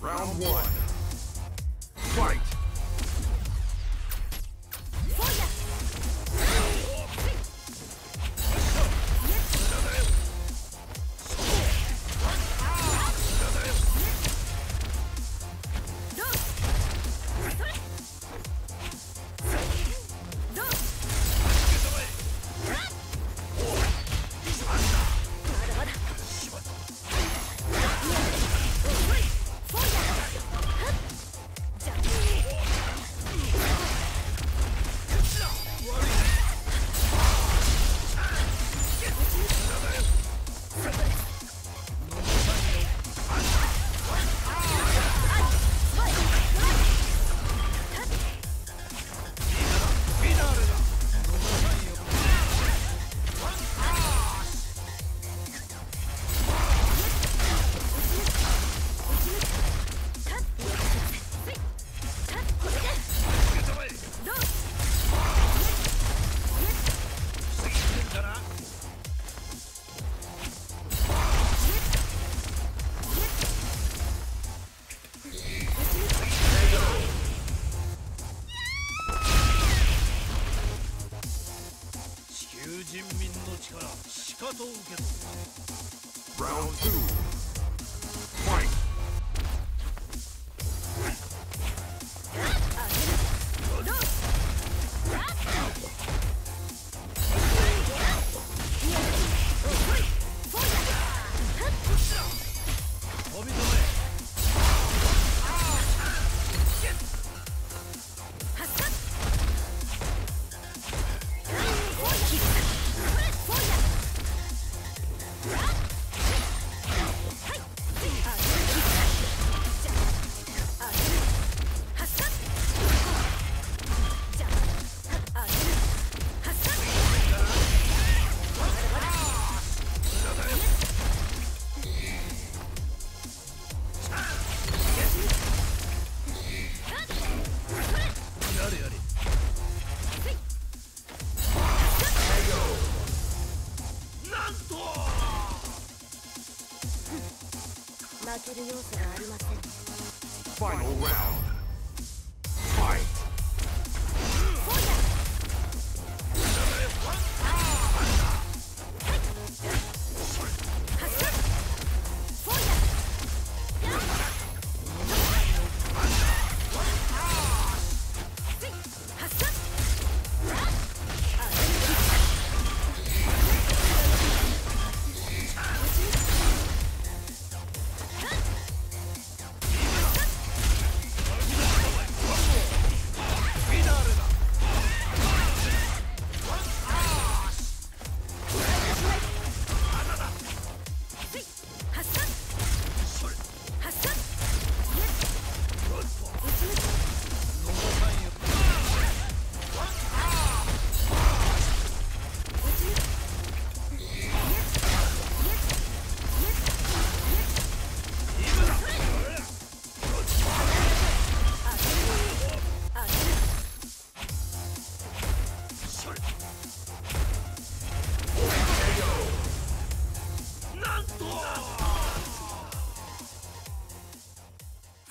Round one. Fight! の力しかと受けろ Round 2 Run! 負ける要素がありません。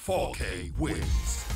4K wins.